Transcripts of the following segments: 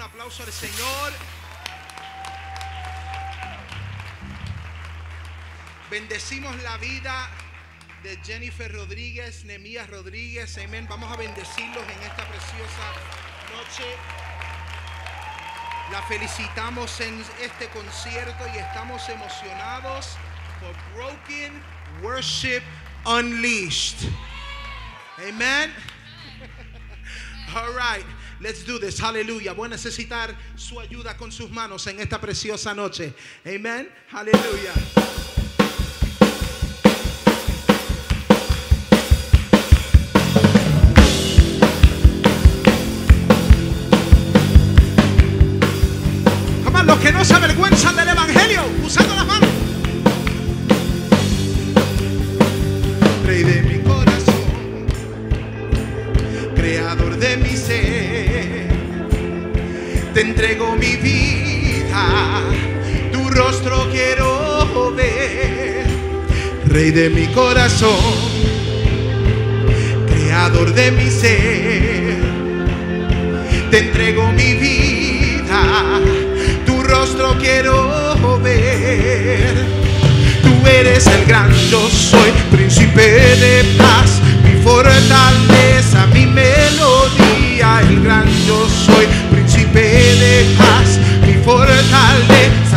un aplauso al Señor. Bendecimos la vida de Jennifer Rodríguez, Nemías Rodríguez. Amén. Vamos a bendecirlos en esta preciosa noche. La felicitamos en este concierto y estamos emocionados por Broken Worship Unleashed. Amen. All right. Let's do this. Aleluya. Voy a necesitar su ayuda con sus manos en esta preciosa noche. Amen. Aleluya. Rey de mi corazón, creador de mi ser, te entrego mi vida, tu rostro quiero ver. Tú eres el gran yo soy, príncipe de paz, mi fortaleza, mi melodía, el gran yo soy, príncipe de paz, mi fortaleza.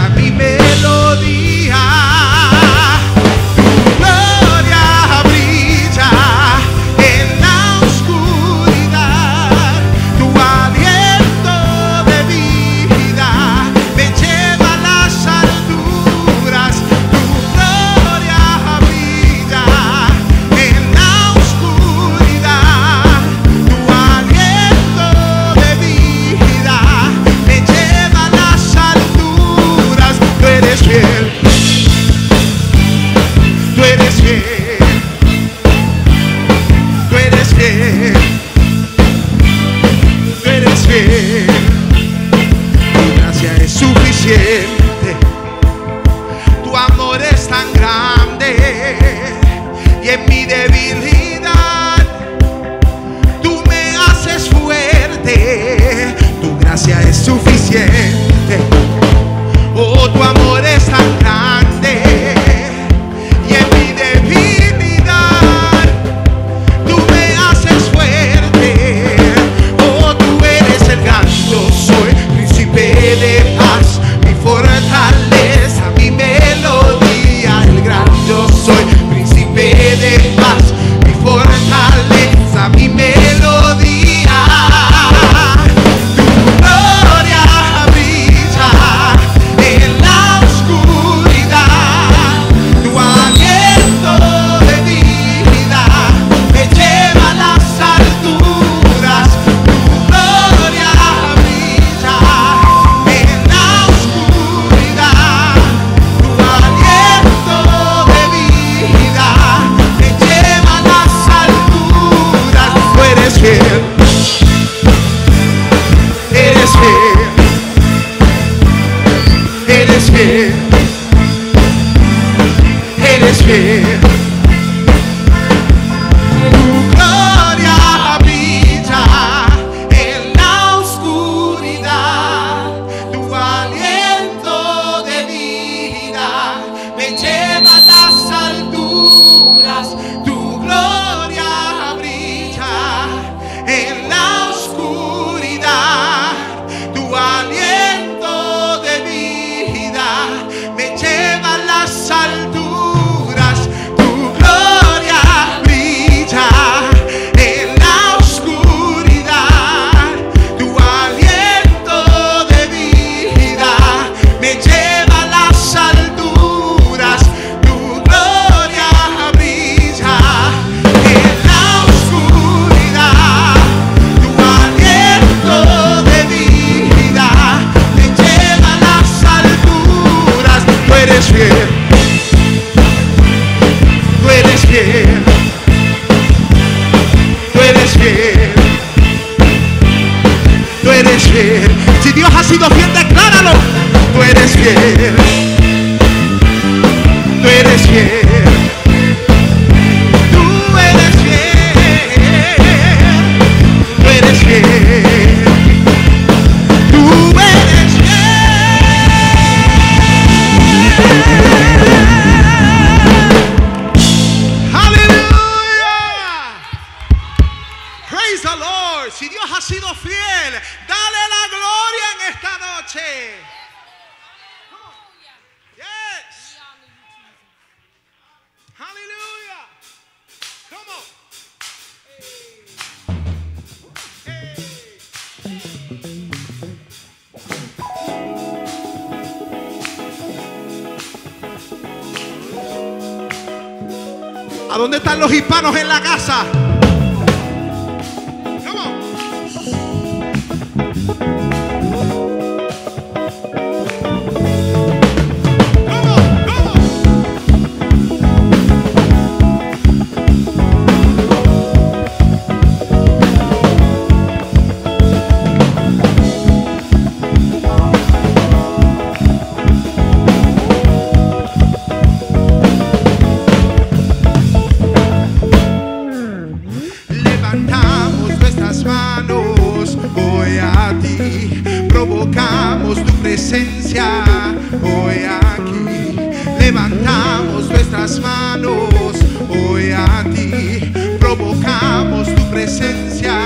levantamos nuestras manos hoy a ti, provocamos tu presencia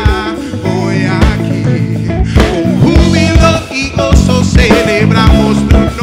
hoy aquí. Con júbilo y gozo celebramos tu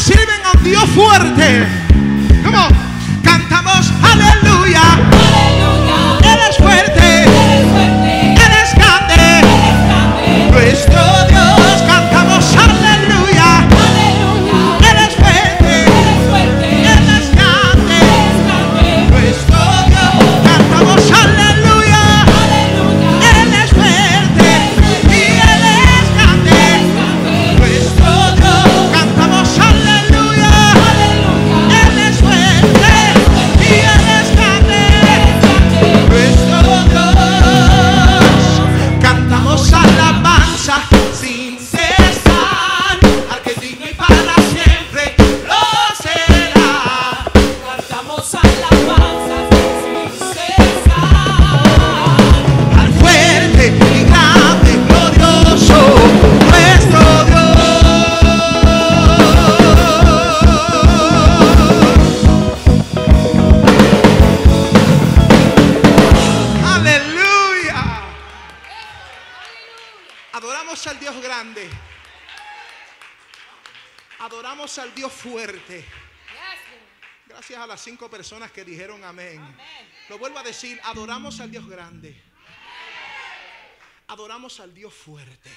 sirven a Dios fuerte. ¿Cómo? Cantamos aleluya. decir, adoramos al Dios grande. Adoramos al Dios fuerte.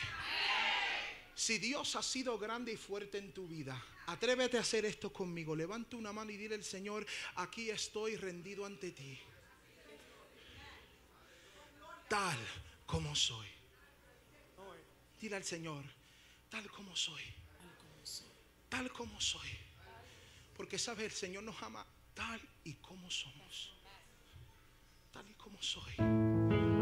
Si Dios ha sido grande y fuerte en tu vida, atrévete a hacer esto conmigo. Levanta una mano y dile al Señor, aquí estoy rendido ante ti. Tal como soy. Dile al Señor, tal como soy. Tal como soy. Porque sabes, el Señor nos ama tal y como somos. うん。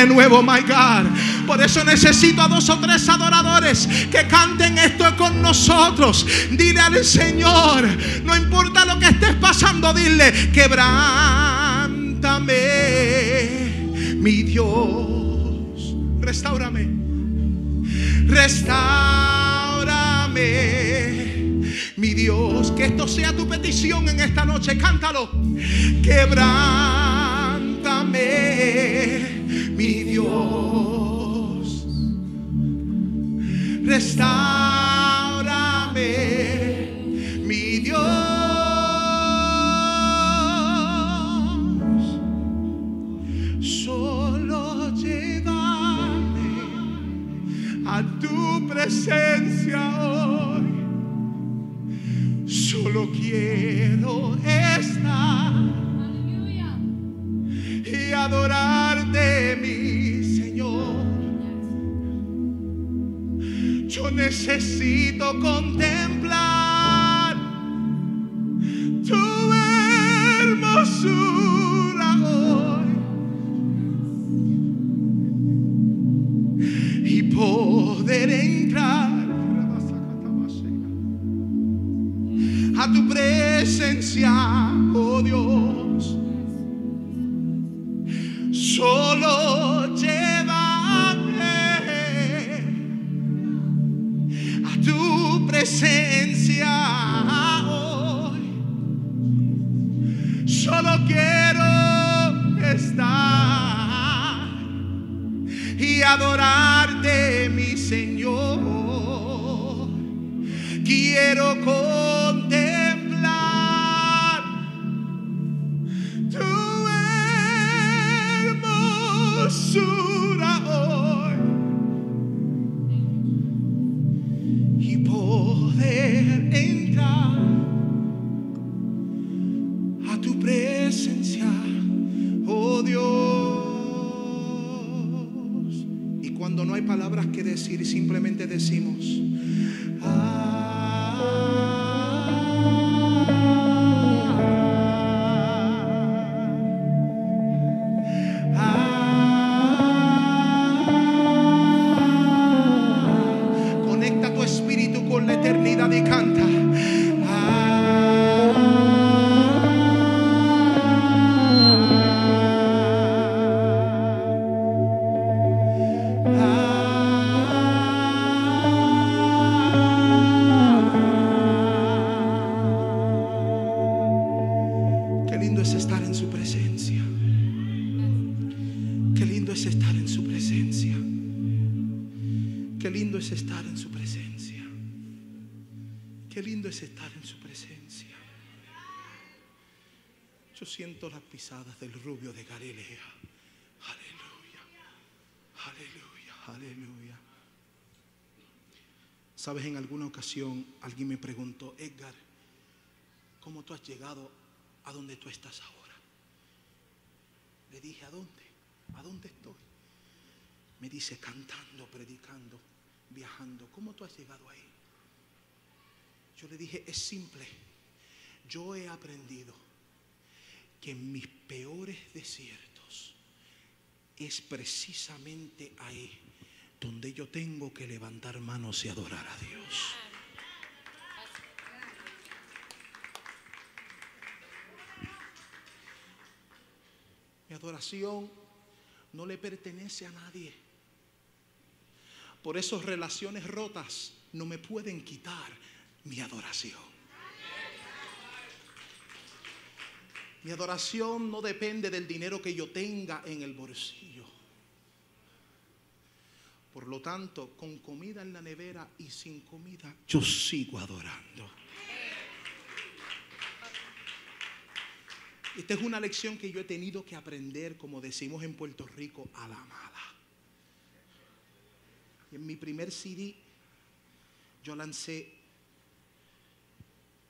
De nuevo, my God. Por eso necesito a dos o tres adoradores que canten esto con nosotros. Dile al Señor, no importa lo que estés pasando, dile, quebrántame, mi Dios. Restaurame. Restaurame, mi Dios. Que esto sea tu petición en esta noche. Cántalo. Quebrántame, mi Dios. Restaurame, mi Dios. Solo llévame a tu presencia hoy. Solo quiero estar adorarte, mi Señor. Yo necesito contemplar tu hermosura hoy y poder entrar a tu presencia, oh Dios. Presencia hoy. Solo quiero estar y adorarte, mi Señor. Quiero tu presencia, oh Dios. Y cuando no hay palabras que decir, simplemente decimos, Conecta alguien me preguntó, Edgar, ¿cómo tú has llegado a donde tú estás ahora? Le dije, ¿a dónde? ¿A dónde estoy? Me dice, cantando, predicando, viajando. ¿Cómo tú has llegado ahí? Yo le dije, es simple. Yo he aprendido que en mis peores desiertos es precisamente ahí donde yo tengo que levantar manos y adorar a Dios. Mi adoración no le pertenece a nadie. Por eso relaciones rotas no me pueden quitar mi adoración. Mi adoración no depende del dinero que yo tenga en el bolsillo. Por lo tanto, con comida en la nevera y sin comida, yo sigo adorando. Esta es una lección que yo he tenido que aprender, como decimos en Puerto Rico, a la mala. Y en mi primer CD, yo lancé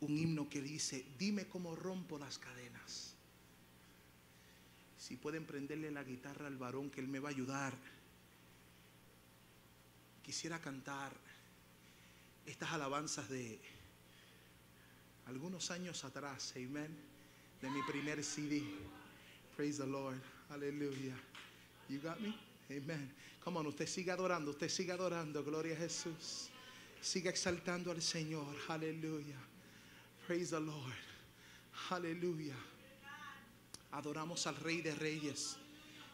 un himno que dice, dime cómo rompo las cadenas. Si pueden prenderle la guitarra al varón, que él me va a ayudar. Quisiera cantar estas alabanzas de algunos años atrás, amén, de mi primer CD. Praise the Lord, aleluya. You got me? Amen. Come on, usted siga adorando, usted siga adorando, gloria a Jesús. Siga exaltando al Señor, aleluya. Praise the Lord. Aleluya. Adoramos al Rey de Reyes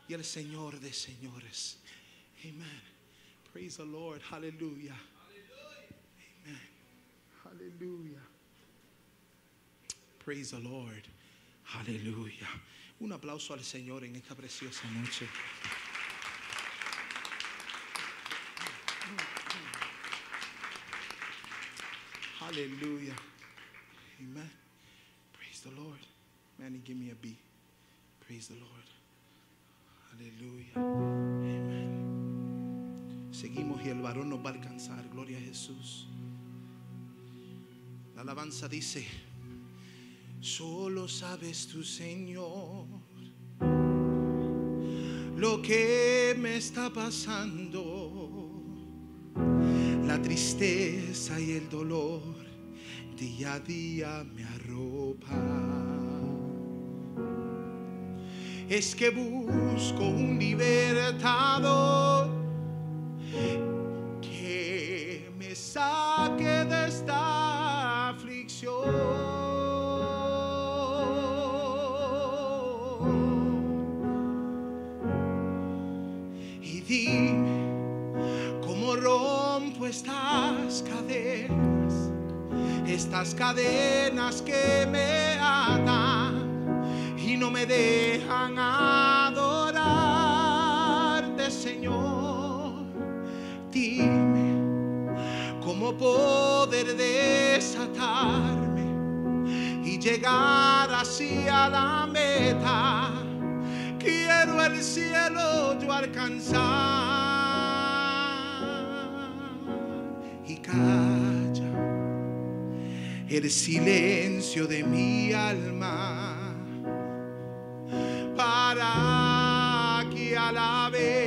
y al Señor de Señores. Amen. Praise the Lord. Aleluya. Amen. Aleluya. Praise the Lord. Aleluya. Un aplauso al Señor en esta preciosa noche. Hallelujah. Amen. Praise the Lord. Manny, give me a B. Praise the Lord. Aleluya. Amen. Seguimos y el varón nos va a alcanzar. Gloria a Jesús. La alabanza dice, solo sabes tu Señor lo que me está pasando, la tristeza y el dolor día a día me arropa. Es que busco un libertador que me saque de esta aflicción. Estas cadenas que me atan y no me dejan adorarte, Señor. Dime cómo poder desatarme y llegar así a la meta. Quiero el cielo yo alcanzar el silencio de mi alma para que alabe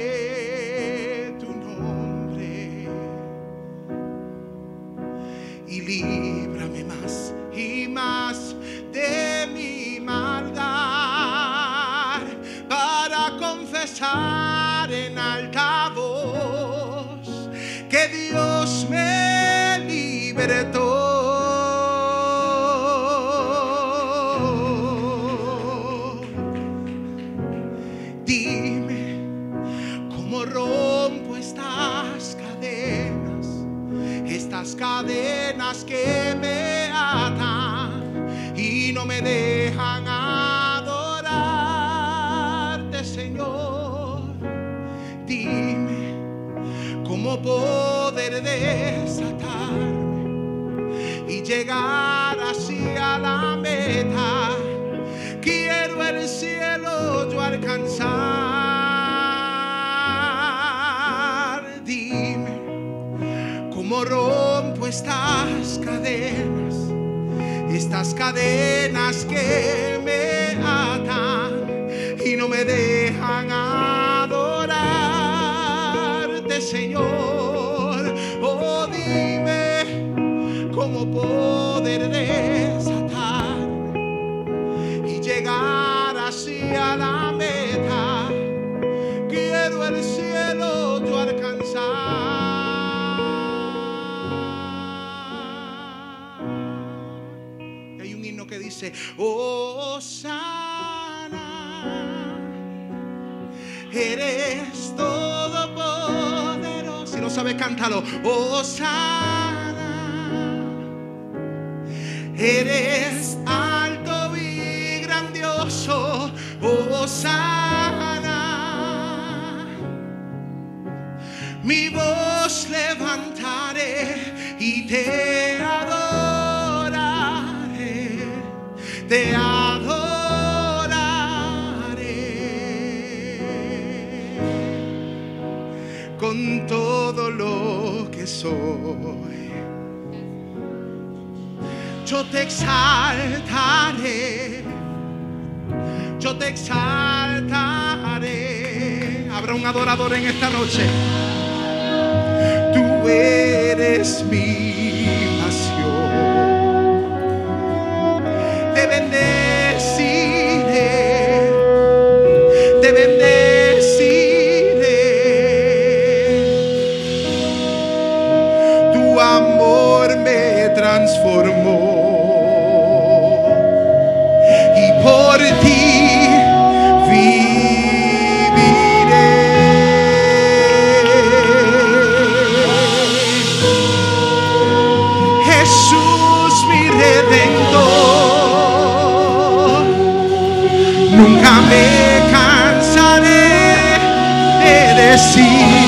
esas cadenas que me atan y no me dejan cántalo. Osana, eres alto y grandioso. Osana, mi voz levantaré y te adoraré. Te adoraré. con todo soy. Yo te exaltaré, yo te exaltaré. Habrá un adorador en esta noche. Tú eres mi así.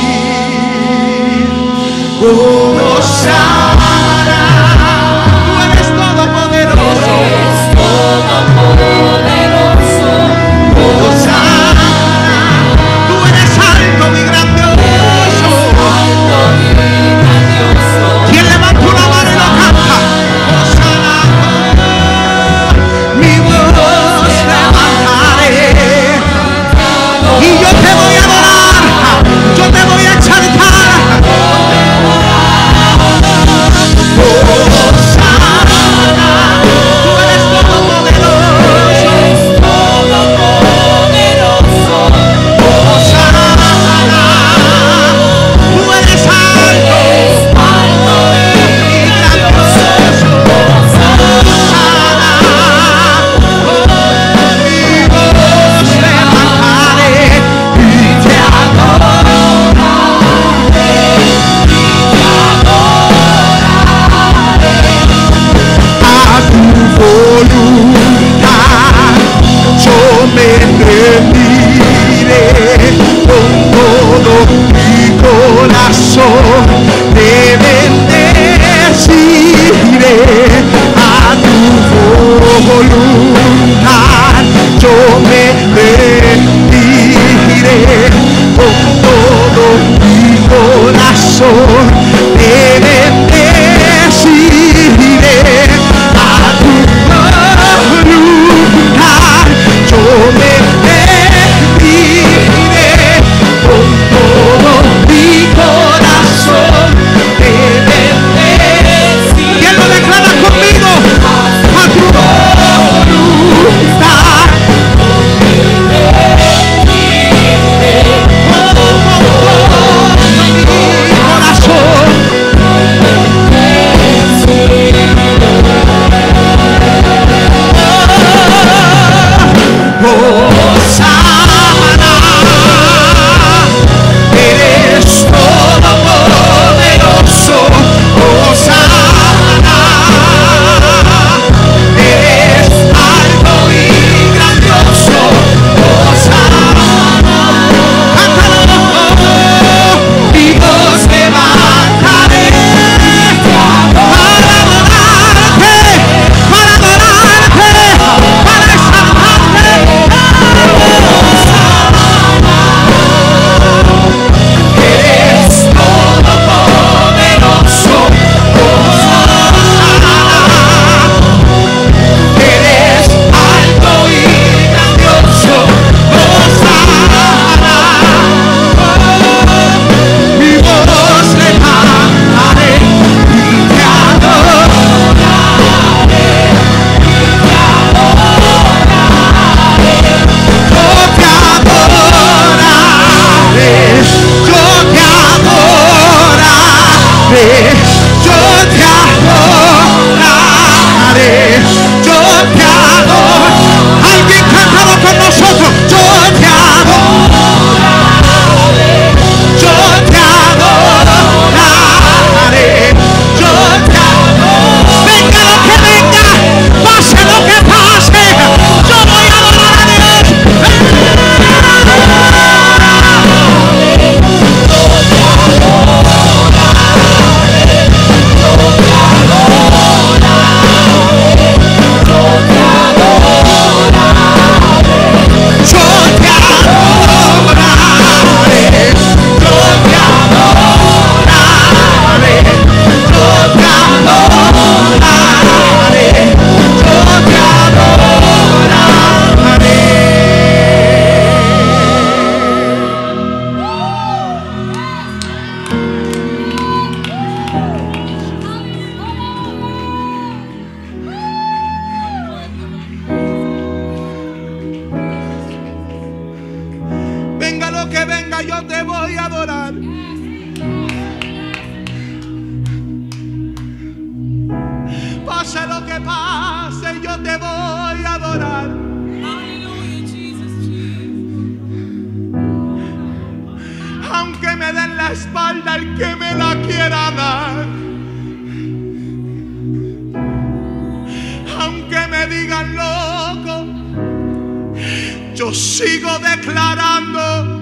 sigo declarando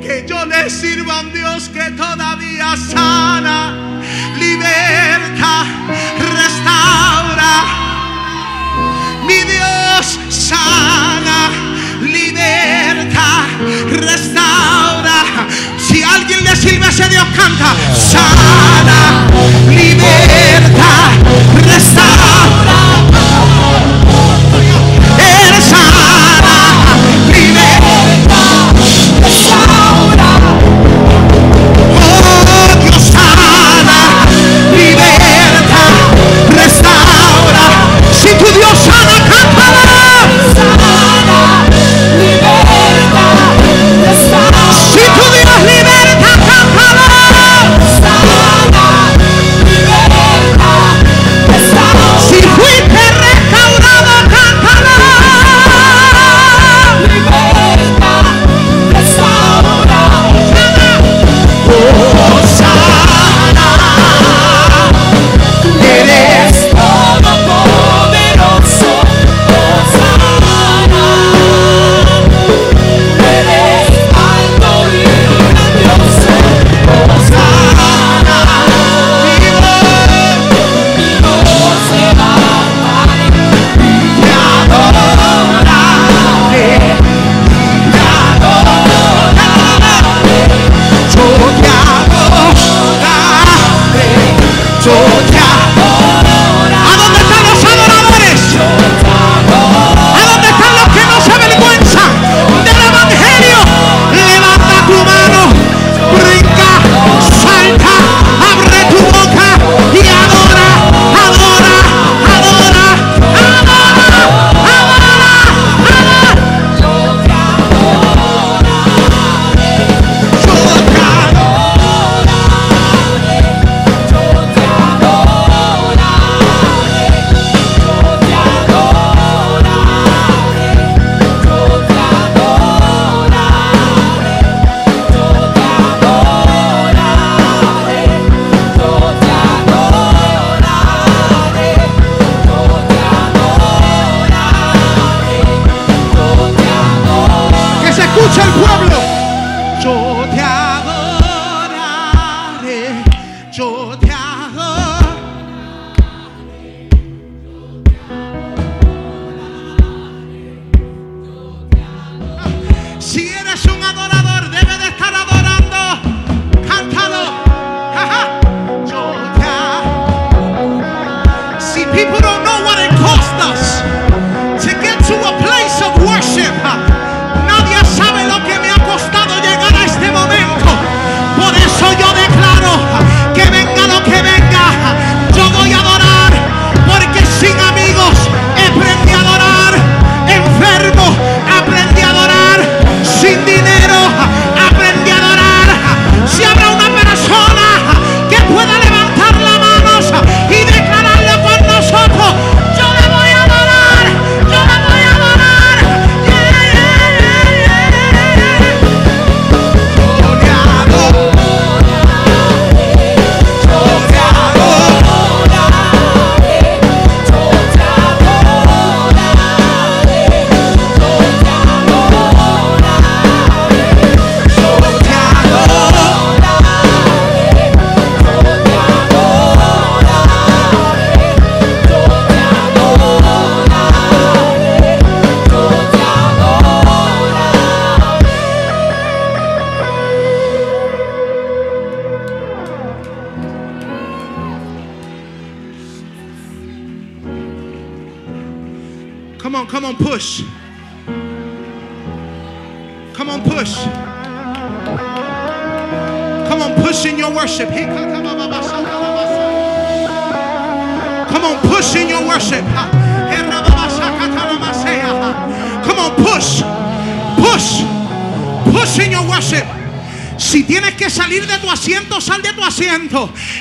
que yo le sirvo a un Dios que todavía sana, liberta, restaura. Mi Dios sana, liberta, restaura. Si alguien le sirve a ese Dios, canta, sana, liberta, restaura.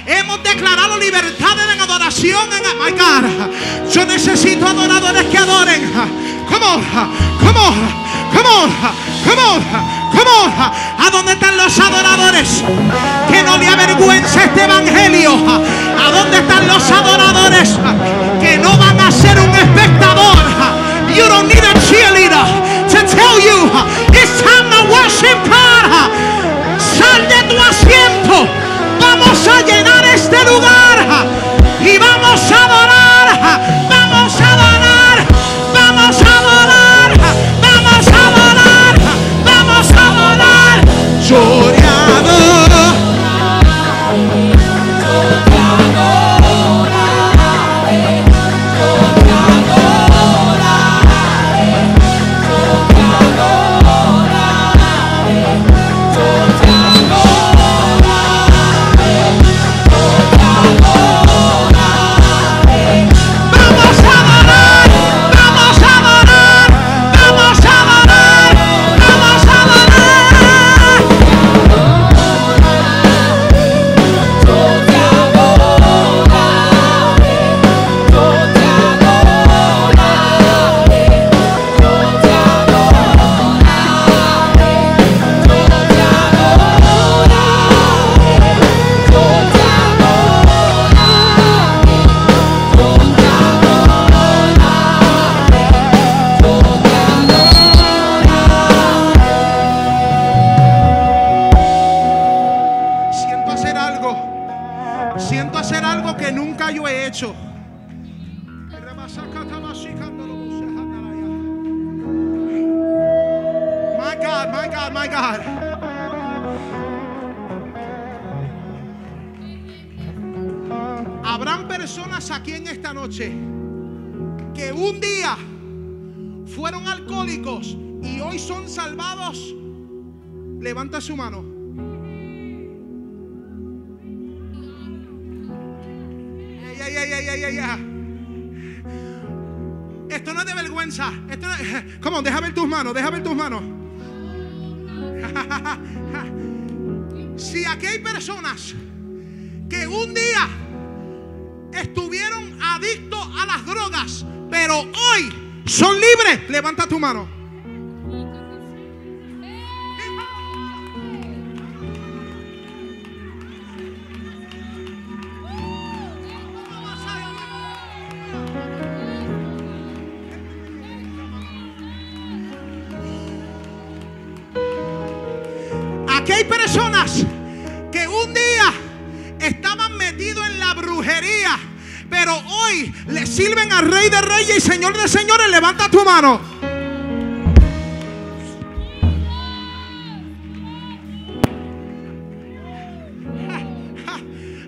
Hemos declarado libertad en adoración. En. Yo necesito adoradores que adoren. Come on, come on, come on, come on, come on. ¿A dónde están los adoradores? Que no le avergüence este evangelio. ¿A dónde están los adoradores?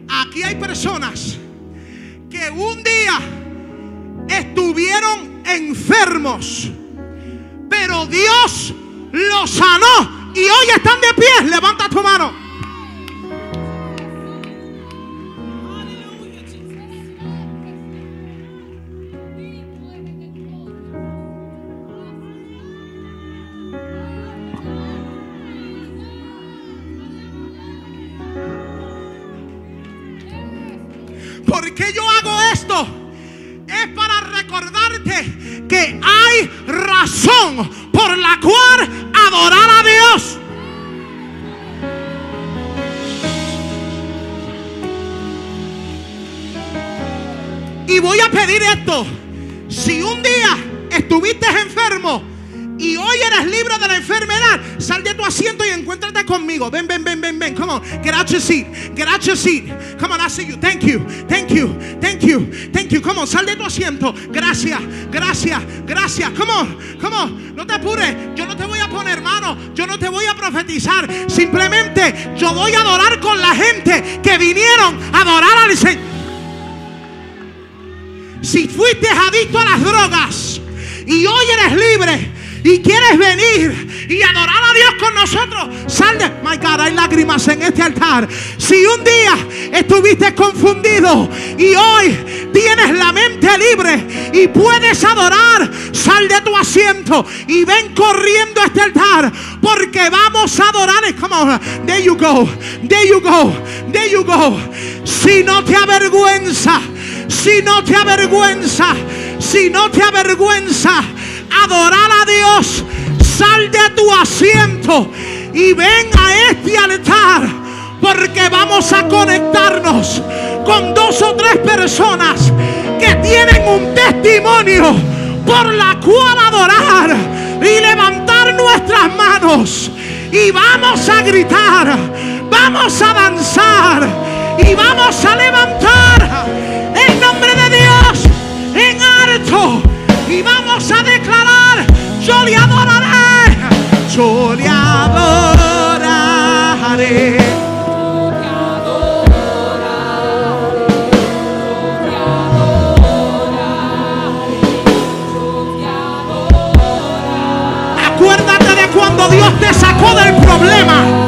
Aquí hay personas que un día estuvieron enfermos, pero Dios los sanó y hoy están de pie. Levanta tu mano. Ven, ven, ven, ven, ven. Come on. Get out your seat. Get out your seat. Come on, I see you. Thank you. Thank you. Thank you. Thank you. Come on, sal de tu asiento. Gracias. Gracias. Gracias. Come on. Come on. No te apures. Yo no te voy a poner mano. Yo no te voy a profetizar. Simplemente yo voy a adorar con la gente que vinieron a adorar al Señor. Si fuiste adicto a las drogas y hoy eres libre y quieres venir y adorar a Dios con nosotros, sal de... My God, hay lágrimas en este altar. Si un día estuviste confundido y hoy tienes la mente libre y puedes adorar, sal de tu asiento y ven corriendo a este altar porque vamos a adorar. Come on, there you go, there you go, there you go. Si no te avergüenza, si no te avergüenza, si no te avergüenza adorar a Dios, sal de tu asiento y ven a este altar porque vamos a conectarnos con dos o tres personas que tienen un testimonio por la cual adorar y levantar nuestras manos. Y vamos a gritar, vamos a danzar y vamos a levantar el nombre de Dios en alto. Y vamos a declarar, yo le adoraré, yo le adoraré. Acuérdate de cuando Dios te sacó del problema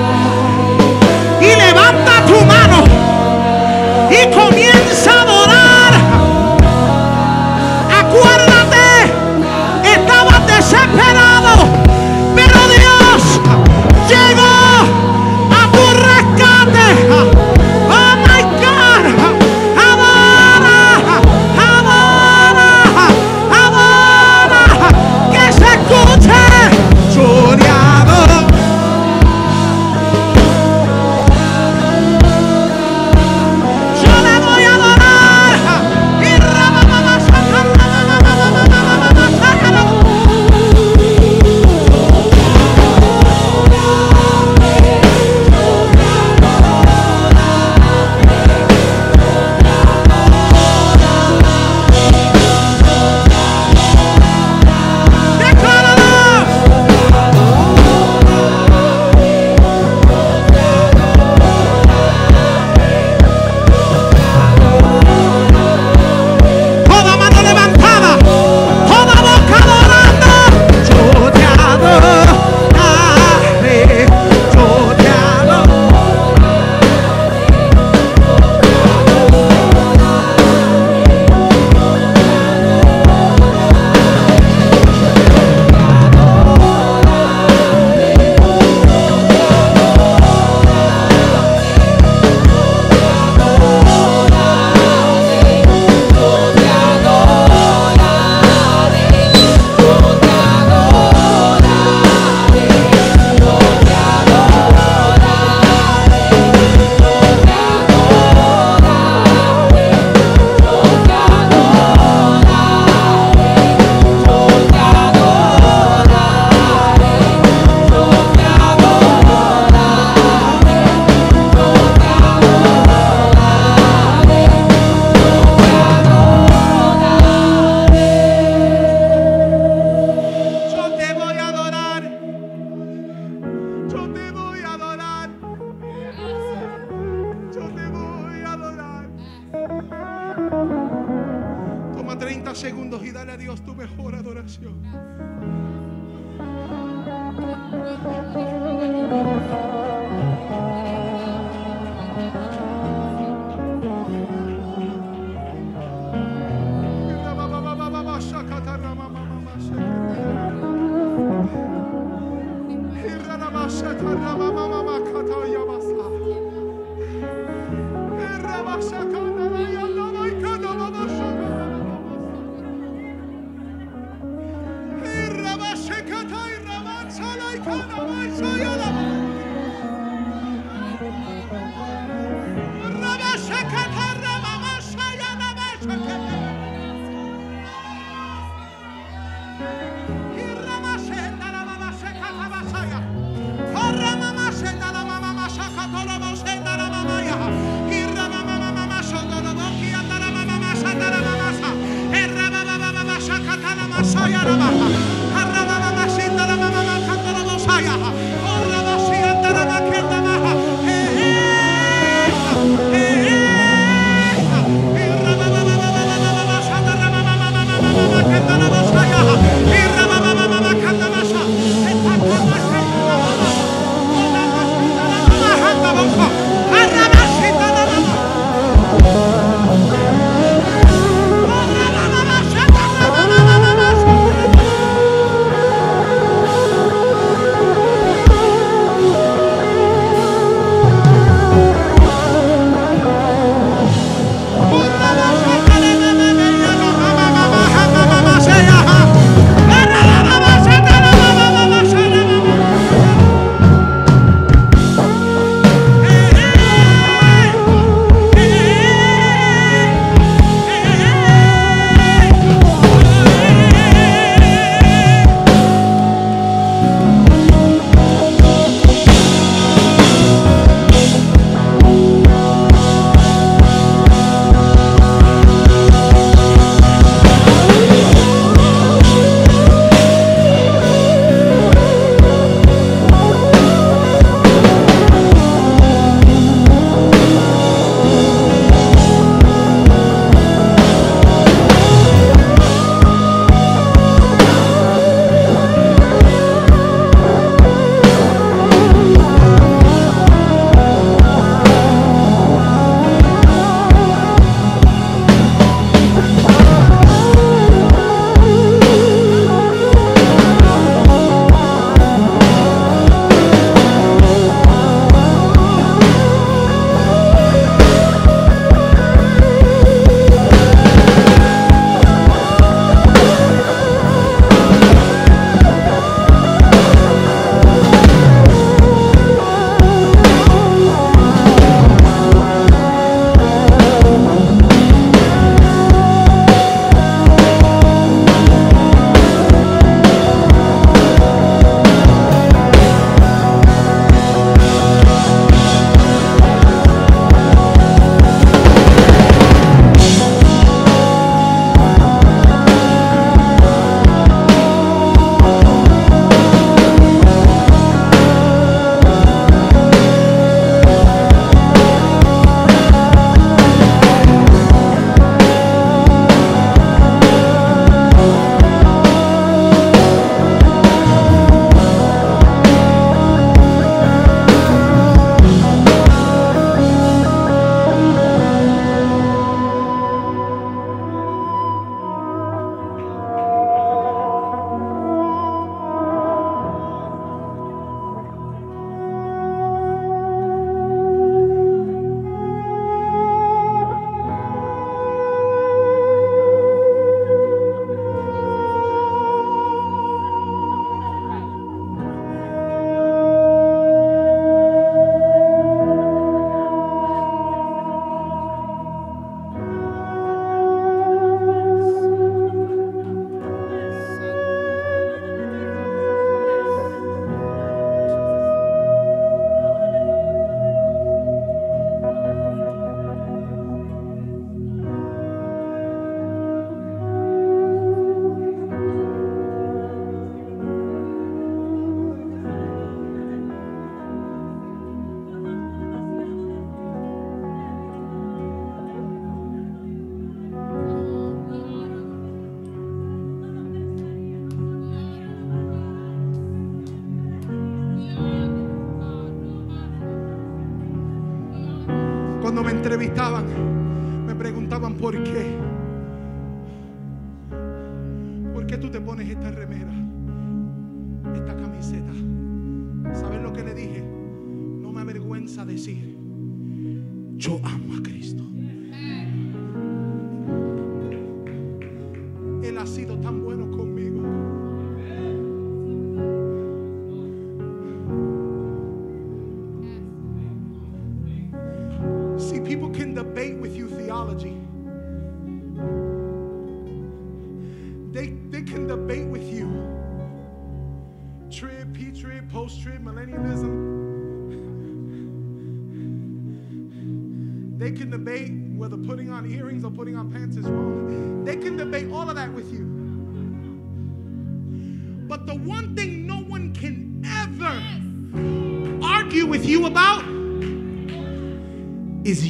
ha sido tan bueno conmigo.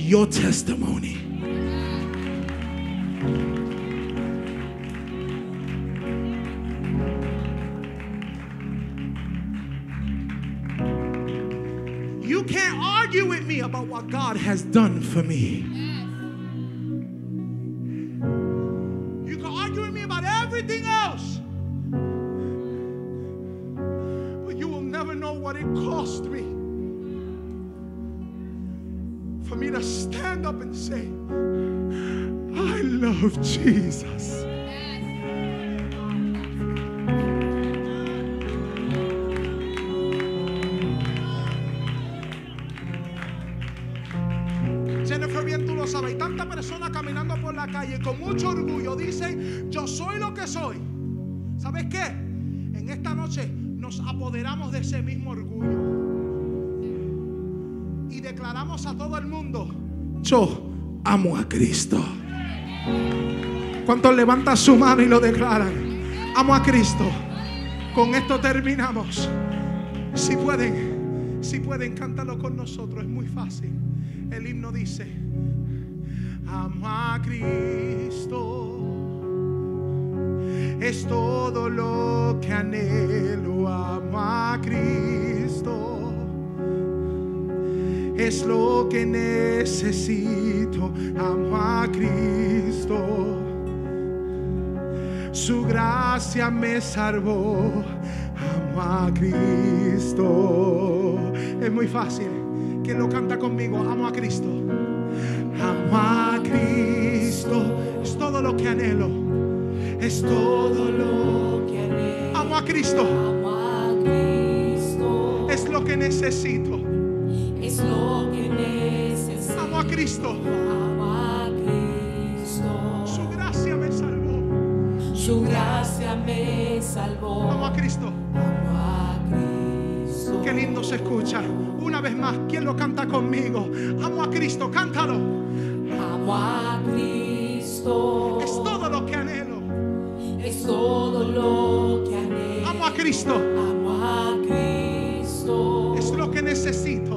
Your testimony. You can't argue with me about what God has done for me. Declaramos a todo el mundo, yo amo a Cristo. ¿Cuántos levantan su mano y lo declaran? Amo a Cristo. Con esto terminamos. Si pueden, si pueden, cántalo con nosotros, es muy fácil. El himno dice, amo a Cristo. Es todo lo que anhelo, amo a Cristo es lo que necesito. Amo a Cristo. Su gracia me salvó. Amo a Cristo. Es muy fácil. ¿Quién lo canta conmigo? Amo a Cristo. Amo a Cristo. Es todo lo que anhelo. Es todo lo que anhelo. Amo a Cristo. Amo a Cristo. Es lo que necesito. Es lo que necesito. Amo a Cristo. Amo a Cristo. Su gracia me salvó. Su gracia me salvó. Amo a Cristo. Amo a Cristo. Qué lindo se escucha. Una vez más, ¿quién lo canta conmigo? Amo a Cristo, cántalo. Amo a Cristo. Es todo lo que anhelo. Es todo lo que anhelo. Amo a Cristo. Amo a Cristo. Es lo que necesito.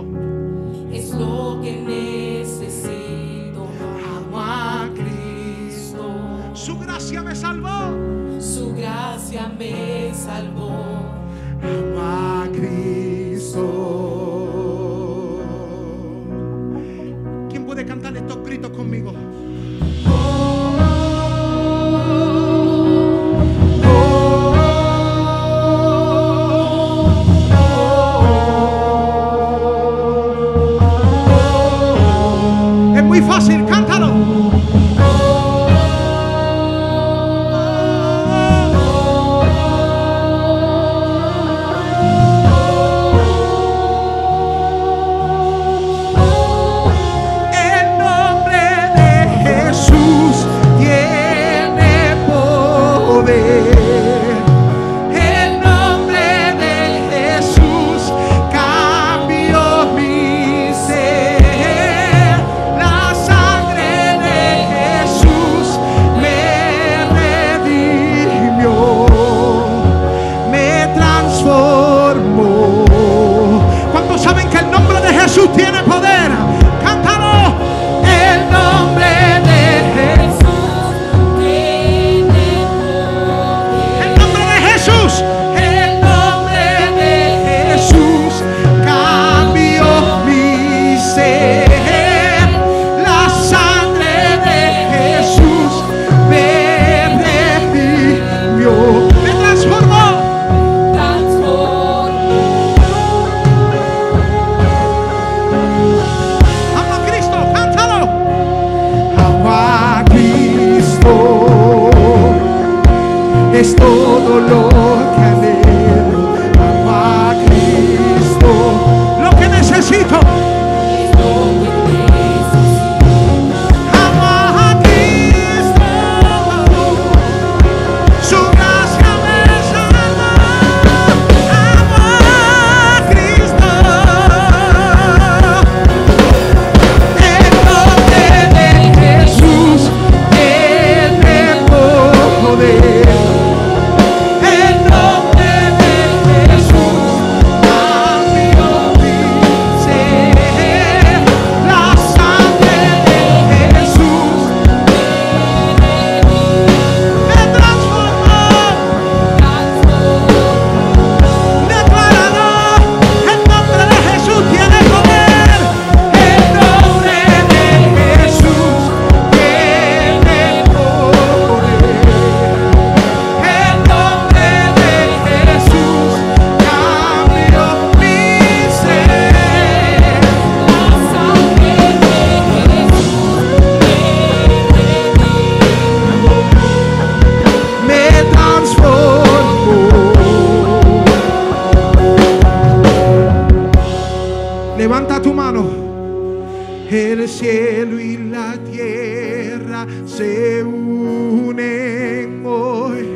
El cielo y la tierra se unen hoy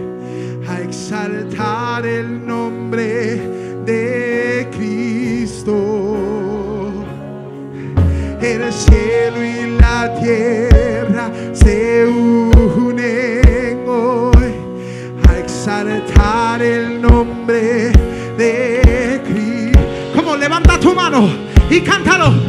a exaltar el nombre de Cristo. El cielo y la tierra se unen hoy a exaltar el nombre de Cristo. Como levanta tu mano y cántalo.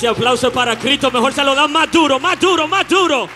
Ese aplauso para Cristo, mejor se lo dan más duro, más duro, más duro.